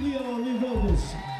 We Leo Lee.